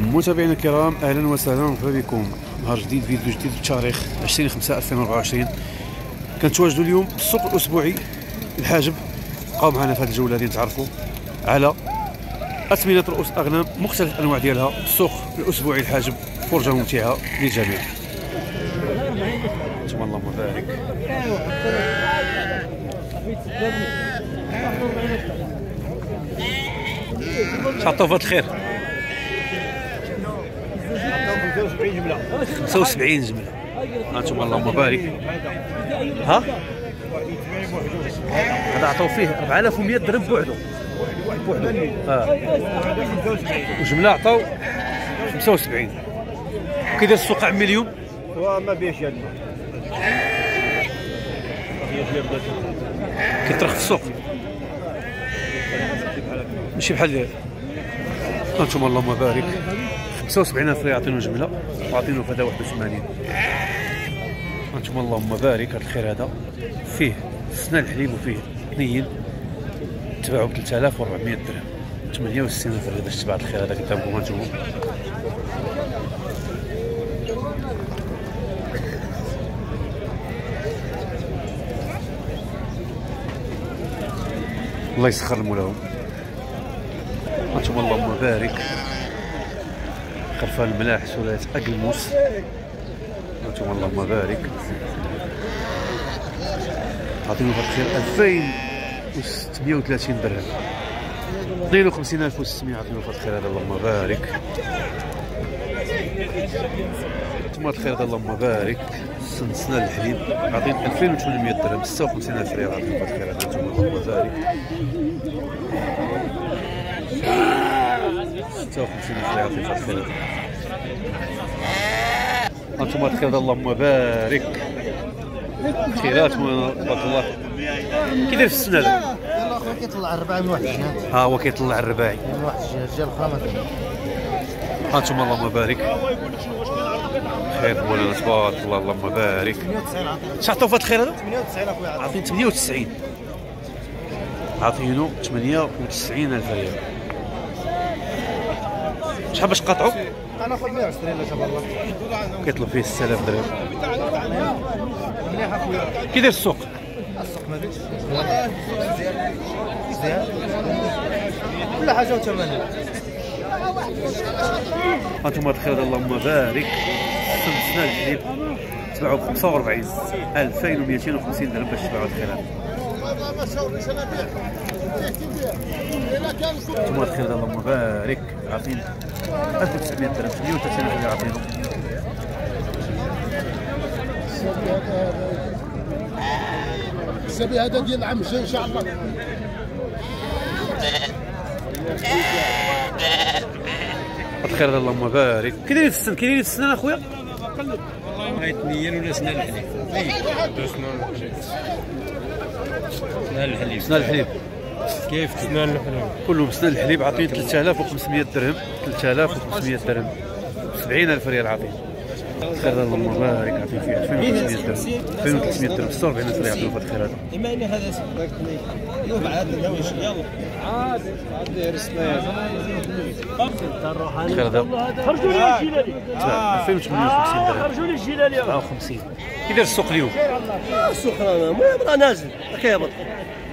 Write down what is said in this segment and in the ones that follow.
متابعينا الكرام أهلا وسهلا ومرحبا بكم. نهار جديد فيديو جديد بتاريخ 20 5 2024 كنتواجدوا اليوم في السوق الأسبوعي الحاجب بقاو معنا في هذه الجولة هذه تعرفوا على أثمنة رؤوس أغنام مختلف الانواع ديالها. السوق الأسبوعي الحاجب فرجة ممتعة للجميع. تبارك اللهم بارك. شعطوا فات الخير. 75 جملة. هانتوما اللهم بارك. ها؟ هذا عطاو فيه 4100 درهم بوحدو. بوحدو آه. وجملة عطاو 75 كيدير السوق عمي اليوم؟ وما بيش يد كيطرق في السوق. ماشي بحال ديال هانتوما اللهم بارك. 75 الف ريال يعطينو جمله وعطينو فدا 81 هانتوما اللهم بارك هذا الخير هذا. فيه سنان الحليب وفيه اثنين تباعوا ب 3400 درهم. 68 الف ريال باش تباع الخير هذا قدامكم هانتوما الله يسخر المولاهم هانتوما اللهم بارك. خرفان الملاح سلالة أقلموس. هانتوما اللهم بارك. عطيني الخير 2630 درهم. 52600 عطيني في الخير هذا اللهم بارك. ثم الخير هذا اللهم بارك. سنسنا الحليب عطين 2800 درهم 56000 ريال عطيني في الخير هذا اللهم بارك. 56 الف ريال عطيني في الخير أنتم هذا اللهم بارك خيرات تبارك الله. كي داير في السنة؟ هذا يلا اخويا كيطلع الرباعي من واحد الجهة. ها هو كيطلع الرباعي. من واحد الجهة الرجال الأخرى ما هانتوما اللهم بارك خير مولانا تبارك الله اللهم بارك 98 عطيه شحال هذا؟ الخير هذا 98 اخويا عاطين 98 عاطينو 98 ألف ريال. شحال باش قاطعوا أنا اخذ 120 لا شاء الله. كيطلب فيه 6000 درهم مليح اخويا كي داير السوق؟ السوق ما بيتش. مزيان كل حاجة وثمنها هانتوما الخير اللهم بارك. سنة الحليب تباعوا ب 45 2250 درهم باش تباعوا الخير. هذا ثم الخير اللهم بارك. عاطين 1900 درهم 38 اللي عاطينه السبي هذا ديال العم ان شاء الله الخير اللهم بارك كي داير السن كي داير السنان أخويا؟ هاي تنين ولا سنان الحليب. سنان الحليب سنان الحليب. كيف سنان الحليب. كلهم سنان الحليب عاطين 3500 درهم. 3500 درهم. 70000 ريال عاطين الخير اللهم بارك عاطين فيه 2500 درهم. 2300 درهم. 46000 ريال عاطين في الخير هذا. إما إني هذا سباك يوم عاد يلا. عاد. عاد رسمي. الخير هذا. خرجوا لي الجيلاني تباع 2850 درهم. خرجوا لي الجيلاني 54 كي داير السوق اليوم؟ السوق راه المهم راه نازل. كيهبط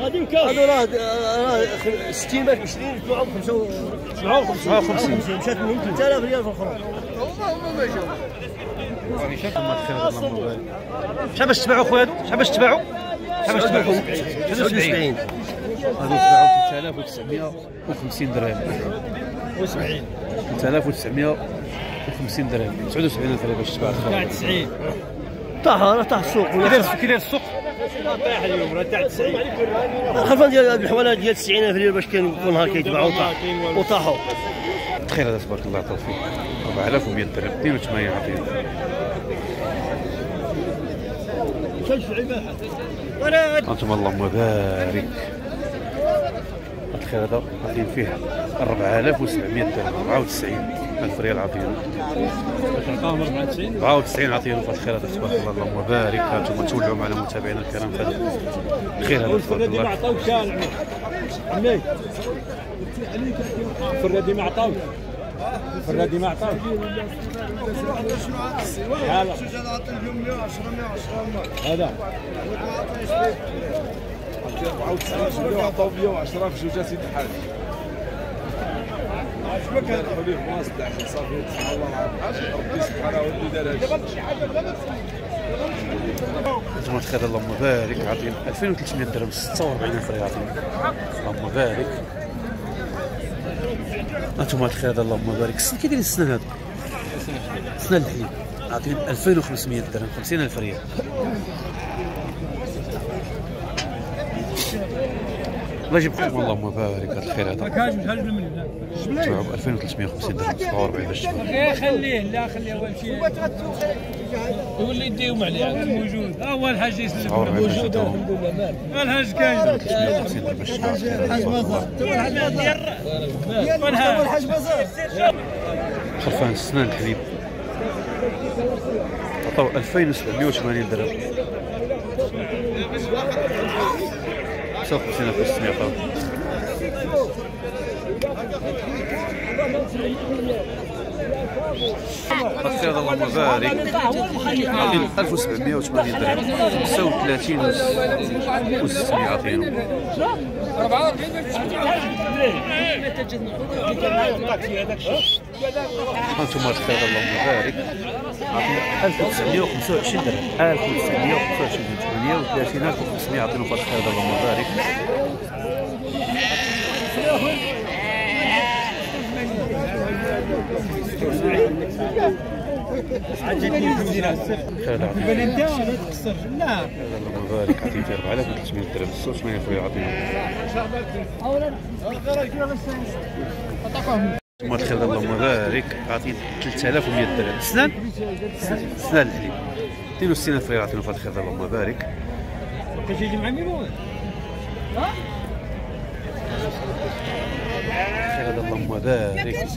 غادي وكاس هذا راه راه 60 باش 20 طلعوا ب 57 مشات منهم 3000 ريال في الخروج الخير هذا اللهم بارك شحال باش تباعوا خويا هادو شحال باش تباعوا شحال باش تباعوا 79 هذو تباعوا 3950 درهم 70 3950 درهم. 79 الف ريال باش تباع الخير 90 طاح راه طاح السوق. كي داير السوق؟ طايح اليوم راه تاع 90 الخلفان ديال هاد الحوالات ديال 90000 ريال باش كانوا نهار كيتباعوا طاح وطاحوا خير هذا تبارك الله التوفيق 4100 درهم. 82 عطيه أنتم اللهم بارك الخير هذا عاطين فيه 4700 درهم 94 الف ريال عاطينه 94 عاطينه في الخير هذا تبارك الله اللهم بارك هانتم تولعوا معنا متابعينا الكرام في هذا الخير هذا تبارك الله عمي. فرادي ما عطاوك الفرادي ما عطاش هذا. هذا. عطاو 110 في جوج سيدي الحاج صافي سبحان الله أنتم تخيل اللهم بارك عاطين 2300 درهم 46 ألف ريال عاطين اللهم بارك أنتم تخيل اللهم بارك السنة كي داير السنان هذا سنان الحليب عاطين 2500 درهم 50 ألف ريال. الله يجيب خير اللهم بارك هذا الخير هذا. كاش مش هلب مني. تباعوا ب 2350 درهم 47 باش خليه لا خليه أول شيء. يولي يديهم عليه موجود. أول حاجة يسلم. 47 باش موجود. الحمد لله اول حاجة كاين 350 درهم باش تباع خرفان سنان الحليب. عطاو 2780 درهم. 59 الف 600 عطاو خير اللهم بارك. عطينا 1780 درهم. 35 و 600 عطينا أنتم خير اللهم بارك. 1925 درهم. 1925 38 1500 عطينا فرق خير اللهم بارك خير عطينا انت لا تكسر لا اللهم بارك عطينا 4300 درهم. 86 فرق عطينا ثم الخير اللهم بارك عطينا 3100 درهم. سنان؟ سنان الحليب 62 الف ريال عطينا فهاد الخير اللهم بارك كاش يجي مع ميمون خير اللهم بارك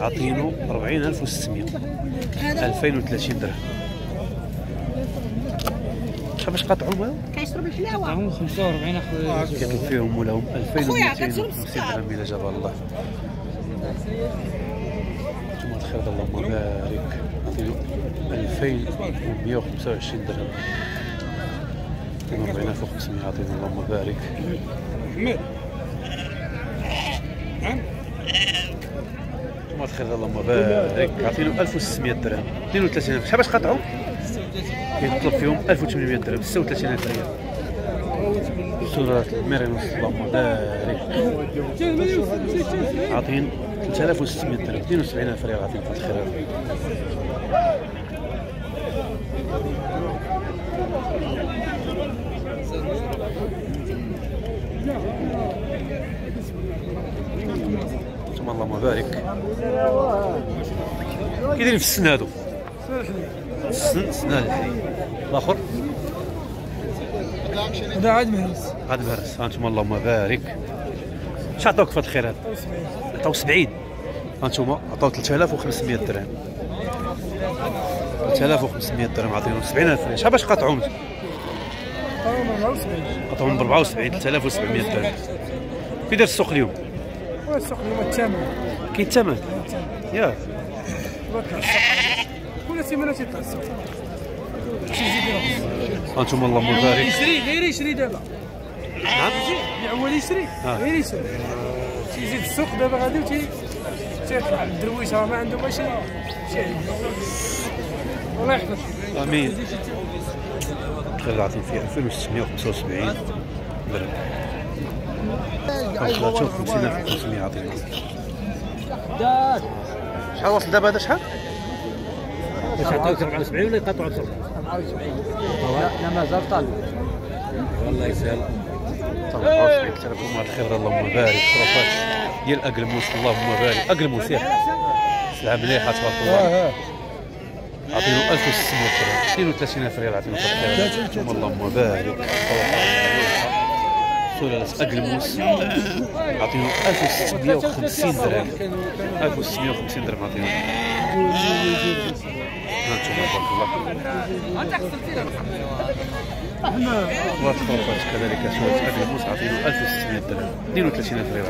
عطينو 40600 2030 درهم. شحال باش قطعوا هذا كيشرب الحلاوة. هم 45 أخويا. كيطلب فيهم مولاهم خويا، 2250 كتشرب السكر. درهم إلى جاب الله. ثم الخير اللهم بارك. عطينو 2125 درهم. 40500 عطينا اللهم بارك. ثم الخير اللهم بارك. عطينو 1600 درهم. 32000 شحال باش قطعوا؟ كيطلب فيهم 1800 درهم. 36000 ريال. سورة الميرينوس اللهم بارك. عاطين 3600 درهم 72000 ريال عاطين في الخير. ثم اللهم بارك كي دايرين في السن هادو؟ السن سنان الحليب الآخر؟ هذا عاد مهرس. غاد بارس هانتوما اللهم بارك شحال عطاوك في هاد الخير هذا؟ عطاو 70 هانتوما عطاو 3500 درهم. 3500 درهم عطيهم 70000 شحال باش قطعوهم؟ قطعوهم ب 74 3700 درهم. في دار السوق اليوم؟ السوق اليوم الثمن كاين الثمن يا. كل سيمانه تيطلع السوق. هانتوما اللهم بارك يشري غير يشري دابا. نعم. يعول يشري آه. غير يشري. تيزيد السوق دابا غادي وتي تيطلع الدرويش راه ما عنده ماشي شي الله يحفظ آمين. خير العظيم في 2675 درهم 53500 عطينا شحال وصل دابا هذا شحال؟ باش يعطيوك 74 ولا يقطعوا 74 لا مازال طالب. الله يسهل. طبعا تلفون مع الخير اللهم بارك. شرفات ديال اقلموس اللهم بارك. اقلموس ياك سلعه مليحه تبارك الله عطينو 1600 درهم 32000 ريال عطينو اللهم بارك. سلالة أقلموس عطينو 1650 درهم. 1650 درهم عطينو هانتوما تبارك الله وخرفت كذلك عطينه 1600 درهم 32000 ريال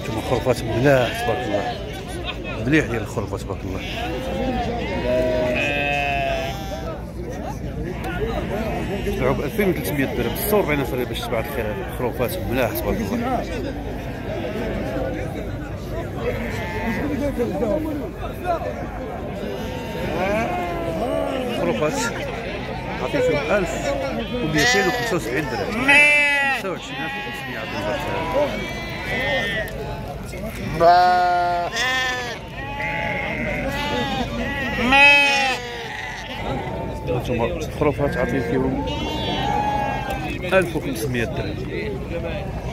أنتم خرفات ملاح تبارك الله مليح ديال الخرفه تبارك الله تباعوا ب 2300 درهم 46 فريق باش تباع الخير خروفات ملاح تبارك الله خروفات عطيت فيهم 1275 درهم 29500 عطيت هانتوما خروفات عطيت فيهم 1500 درهم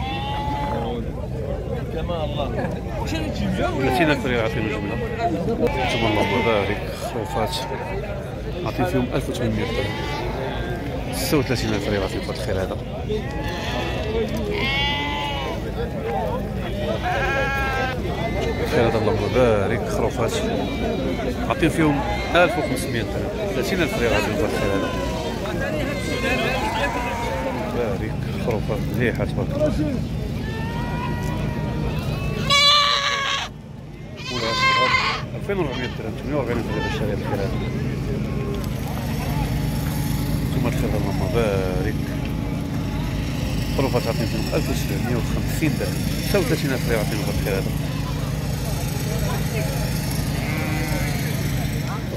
ثلاثين ألف ريال عطينا جملة. ثم اللهم بارك خروفات عطيت فيهم 1800 درهم. 36 ألف ريال عطيت الخير هذا. خير هذا اللهم بارك خروفات عطيت فيهم 1500 درهم. 30 ألف ريال عطيت الخير هذا. بارك خروفات مليحة تبارك الله ولا 2400 درهم 48 درهم الشارع الخير هذا ثم الخير اللهم بارك خروفات عطيت فيهم 1750 درهم 39 ألف ريال عطيت الخير هذا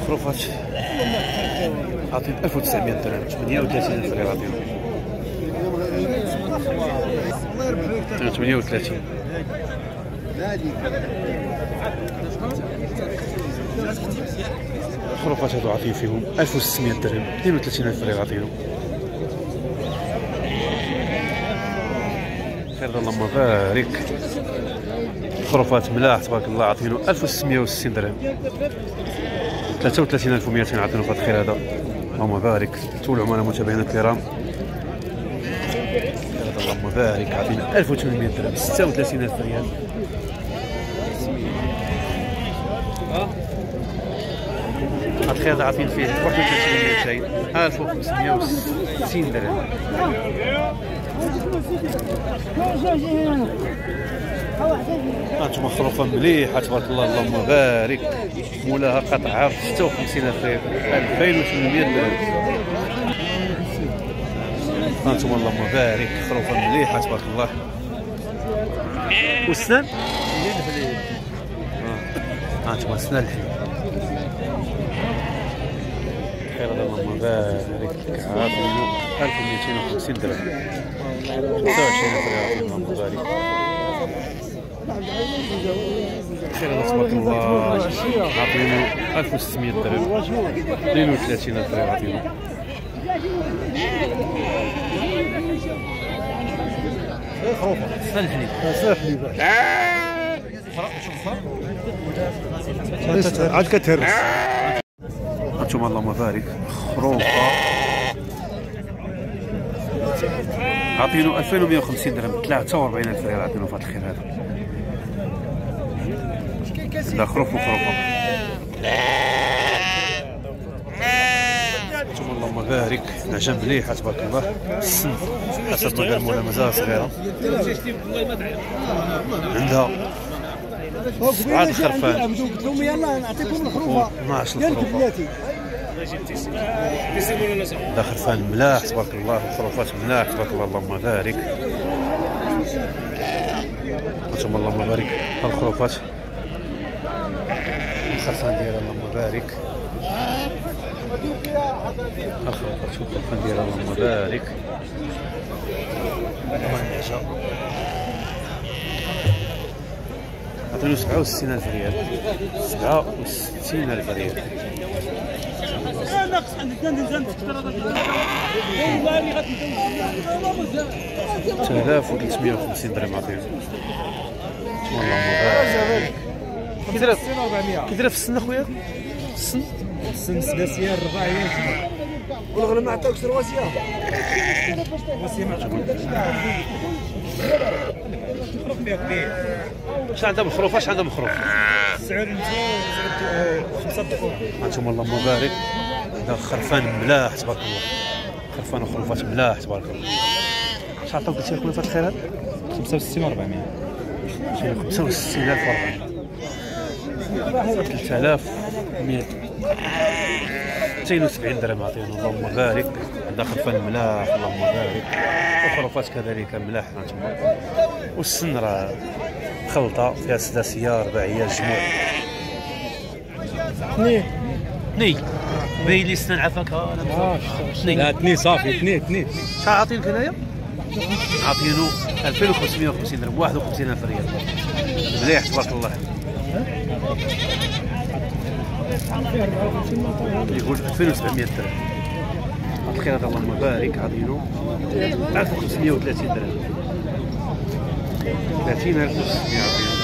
خروفات عطيت 1900 درهم 38 ألف ريال عطيت 38 خروفات هادو عاطين فيهم 1600 درهم. 32 ألف ريال عاطينهم خير اللهم بارك. خروفات ملاح تبارك الله عاطينو 1660 درهم. 33200 عاطينو هذا الخير هذا. اللهم بارك. تو العملاء متابعينا الكرام. اللهم بارك. عاطينا 1800 درهم. 36000 ريال. الخير عاطين فيه. 31200 1560 درهم. هانتوما خروفه مليحه تبارك الله اللهم بارك. مولاها قطع عرض 56000 ريال 2800 درهم. هانتوما اللهم بارك خروفه مليحه تبارك الله. والسنان آه. هانتوما سنان الحليب. خير هذا اللهم بارك. عاطينا 1250 درهم 29 ريال اللهم بارك خير الله تبارك الله عاطينو 1600 درهم 32 الف ريال عاطينو سهل الحليب عاد كتهرس. هانتوما اللهم بارك خروفه عاطينو 2150 درهم. 43 ألف ريال عاطينو في هذا الخير هذا. لا خروف وخروفه ثم اللهم بارك العجب مليحه تبارك الله. حسب ما قال مولا مازال صغيره عندها. سبعة الخرفان قلت لهم يلا نعطيكم الخروفة. 12 ديال بلاتي. لا خرفان ملاح تبارك الله الخروفات ملاح تبارك الله اللهم بارك. ثم اللهم بارك. الخروفات الخرفان ديالها اللهم بارك. الخروفات الخرفان ديالها اللهم بارك. عطينو 67000 ريال. 66000 ريال. 3350 درهم عطيهم اللهم بارك كي داير في السن أخويا؟ السن السن سداسية الرباعيه والغلا ما عطاوكش رواسيه رواسيه ما اش عندها مخروف اش عندها مخروف سعر خمسه دقائق هانتوما اللهم بارك هذا خرفان ملاح تبارك الله. خرفان وخروفات ملاح تبارك الله. اش عطاوك قلتي خويا فهاد الخير هذا 65 400 65000 400 3100 270 درهم عطينا اللهم بارك. عندها خلفان ملاح اللهم بارك. وخرفات كذلك ملاح هانتوما والسن راه خلطة فيها سداسية رباعية جموع. اثنين ني. باين لي سنان عافاك أنا ني لا اثنين صافي اثنين اثنين. شحال عاطينك هنايا؟ عاطينو 2550 درهم 51000 ريال. مليح تبارك الله. يقول 2700 درهم. الخير هذا اللهم بارك عاطينو 1530 درهم. 30500 عاطينو.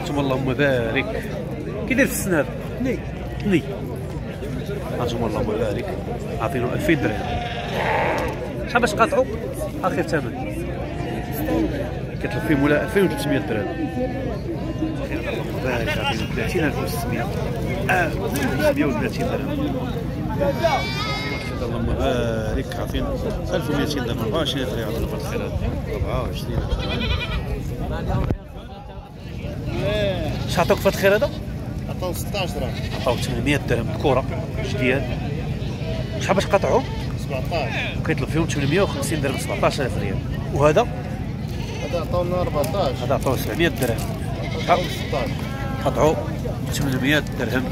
أنتم اللهم بارك كي داير في ني. ني. هانتوما اللهم بارك عاطينو 2000 درهم. شحال باش قاطعوا آخر ثمن. كيطلب فيه مولا 2300 درهم. اللهم بارك عاطينو 30600 آه 530 درهم. اللهم بارك عاطينو 1200 درهم. 24 درهم الخيرات 24 شحال عطاوك في هاد الخير هذا؟ عطاو 16 درهم. عطاوك 800 درهم كره جديان شحال باش قطعوا 17 وكيطلب فيهم 850 درهم 17000 ريال. وهذا؟ هذا عطاونا 14 هذا عطاوه 700 درهم. عطاو 16 قطعوا 800 درهم.